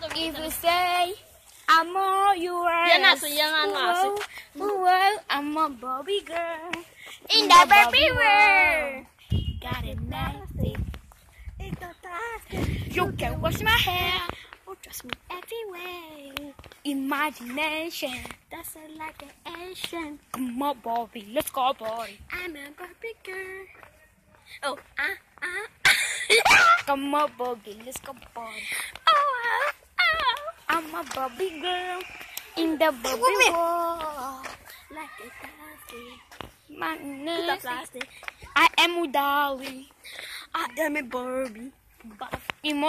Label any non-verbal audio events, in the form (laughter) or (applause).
If you say I'm all yours, Yan na, so yan na, na, whoa, I'm a Barbie girl In the Barbie world. Got it nasty. You can wash my hair or dress me everywhere. Imagination, that's like an Asian. Come on, Barbie, let's go, Barbie. I'm a Barbie girl. Oh, ah, ah. (laughs) (laughs) Come on, Barbie, let's go, Barbie. oh. A Barbie girl in the Barbie world. Like a plastic. My name, plastic. I am a Udali. I am a Barbie. Emo-